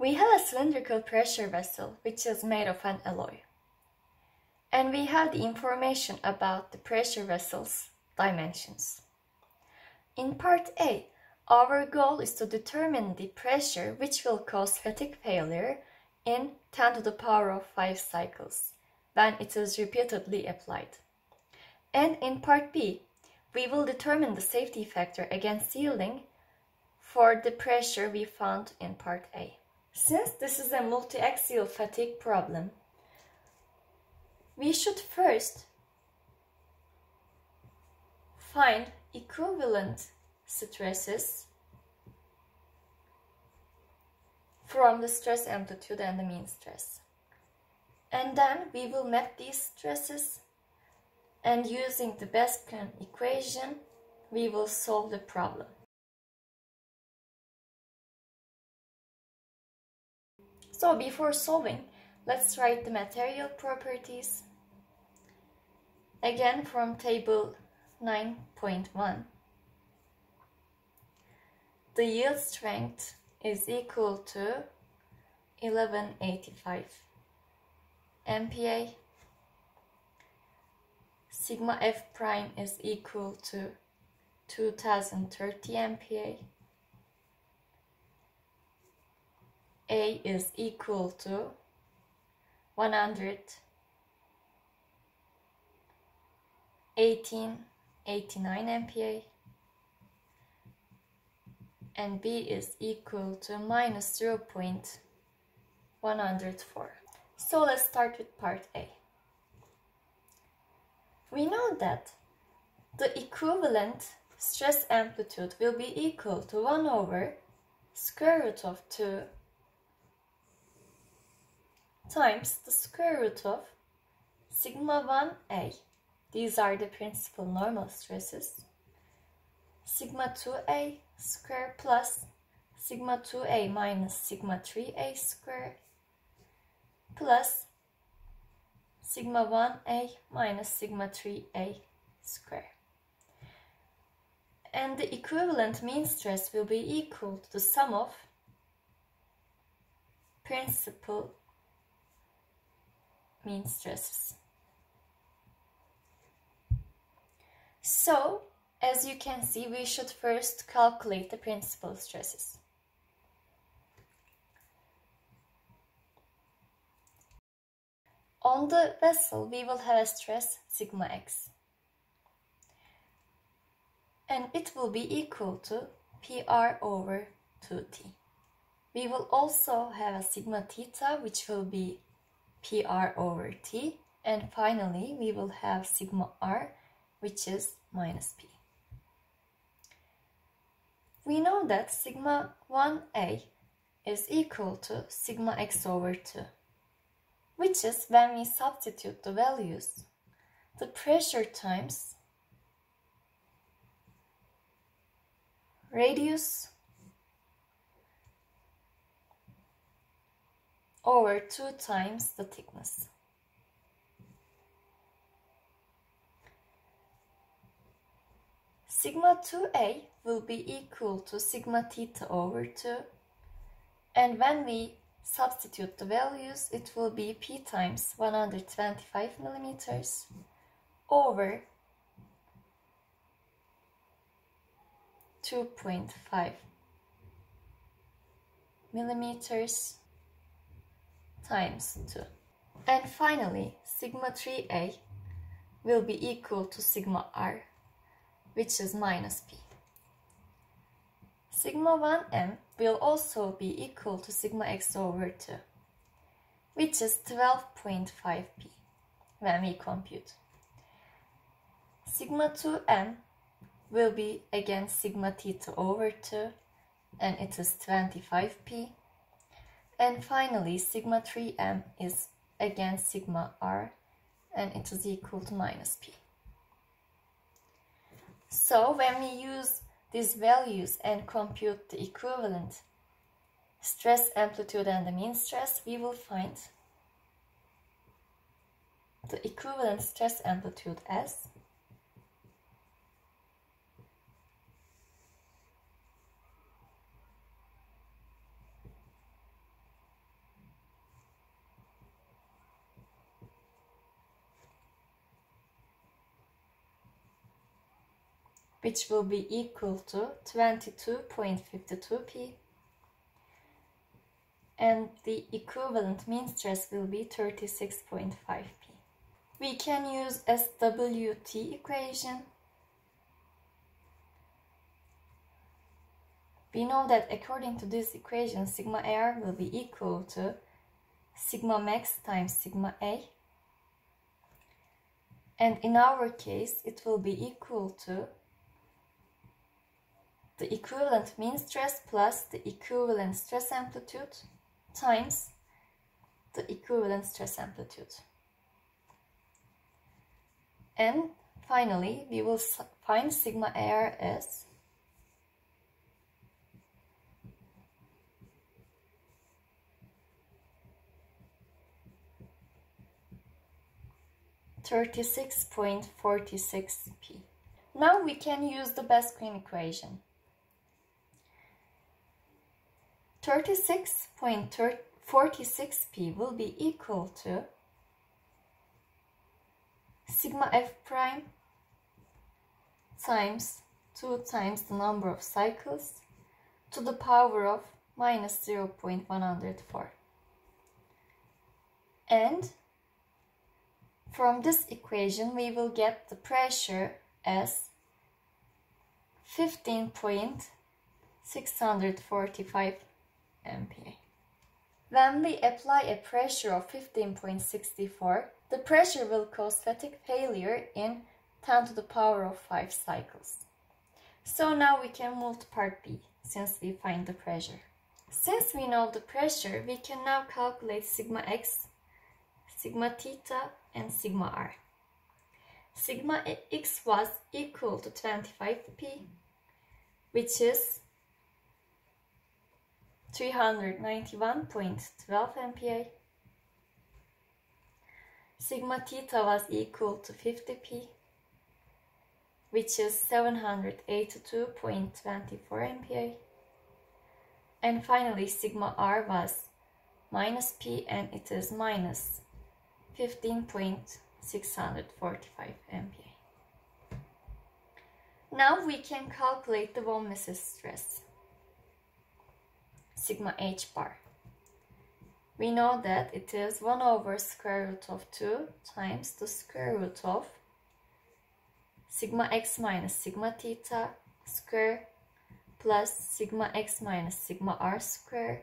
We have a cylindrical pressure vessel which is made of an alloy. And we have the information about the pressure vessel's dimensions. In part A, our goal is to determine the pressure which will cause fatigue failure in 10 to the power of 5 cycles when it is repeatedly applied. And in part B, we will determine the safety factor against yielding for the pressure we found in part A. Since this is a multi-axial fatigue problem, we should first find equivalent stresses from the stress amplitude and the mean stress. And then we will map these stresses and using the Basquin equation, we will solve the problem. So before solving, let's write the material properties. Again from table 9.1. The yield strength is equal to 1185 MPa. Sigma F prime is equal to 2030 MPa. A is equal to 11889 MPa and B is equal to minus 0 0.104. So let's start with part A. We know that the equivalent stress amplitude will be equal to 1 over square root of 2 times the square root of sigma 1a. These are the principal normal stresses. Sigma 2a square plus sigma 2a minus sigma 3a square plus sigma 1a minus sigma 3a square. And the equivalent mean stress will be equal to the sum of principal mean. So, as you can see, we should first calculate the principal stresses. On the vessel, we will have a stress sigma x. And it will be equal to PR over 2T. We will also have a sigma theta, which will be PR over T. And finally, we will have sigma R, which is minus P. We know that sigma 1a is equal to sigma x over 2, which is when we substitute the values, the pressure times radius over 2 times the thickness. Sigma 2a will be equal to sigma theta over 2 and when we substitute the values it will be p times 125 millimeters over 2.5 millimeters times 2. And finally, sigma 3a will be equal to sigma r which is minus p. Sigma 1m will also be equal to sigma x over 2, which is 12.5p when we compute. Sigma 2m will be again sigma theta over 2 and it is 25p. And finally sigma 3m is again sigma r and it is equal to minus p. So when we use these values and compute the equivalent stress amplitude and the mean stress, we will find the equivalent stress amplitude as which will be equal to 22.52 p and the equivalent mean stress will be 36.5 p. We can use SWT equation. We know that according to this equation, sigma AR will be equal to sigma max times sigma A. And in our case, it will be equal to the equivalent mean stress plus the equivalent stress amplitude times the equivalent stress amplitude. And finally, we will find sigma AR as Thirty-six point forty-six p. Now we can use the Basquin equation. 36.46p will be equal to sigma f prime times 2 times the number of cycles to the power of minus 0.104. And from this equation we will get the pressure as 15.645 MPa. When we apply a pressure of 15.64, the pressure will cause fatigue failure in 10 to the power of 5 cycles. So now we can move to part B, since we find the pressure. Since we know the pressure, we can now calculate sigma x, sigma theta, and sigma r. Sigma x was equal to 25p, which is 391.12 MPa. Sigma theta was equal to 50p, which is 782.24 MPa. And finally, sigma r was minus p and it is minus 15.645 MPa. Now we can calculate the von Mises stress sigma h bar. We know that it is 1 over square root of 2 times the square root of sigma x minus sigma theta square plus sigma x minus sigma r square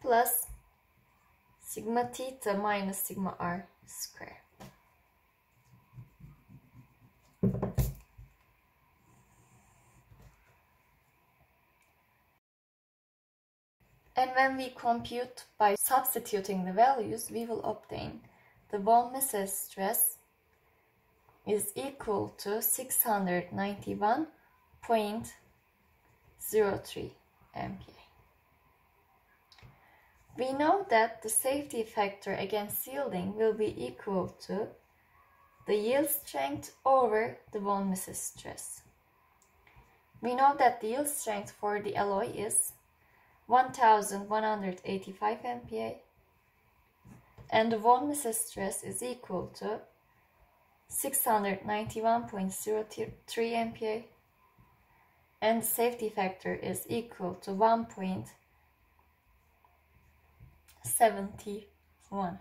plus sigma theta minus sigma r square. And when we compute by substituting the values, we will obtain the von Mises stress is equal to 691.03 MPa. We know that the safety factor against yielding will be equal to the yield strength over the von Mises stress. We know that the yield strength for the alloy is 1185 MPa and the von Mises stress is equal to 691.03 MPa and safety factor is equal to 1.71.